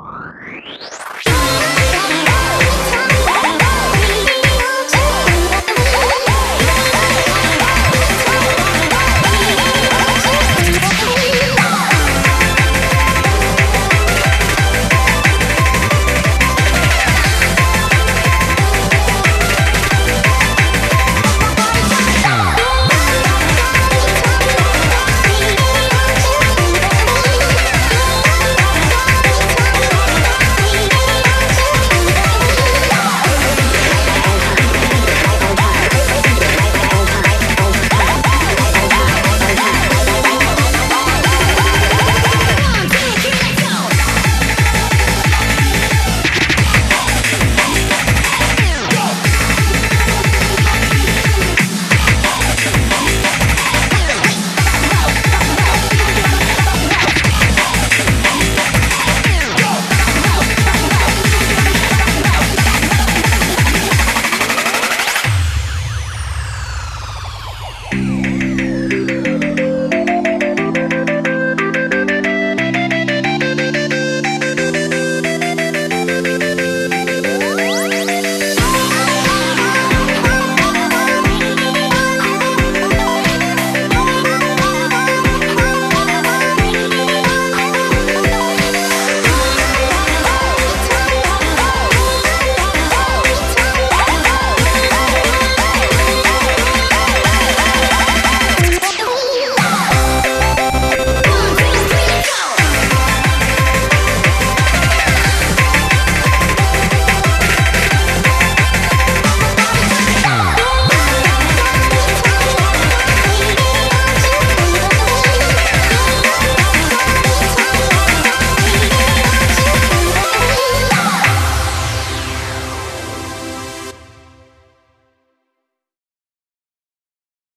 Oh,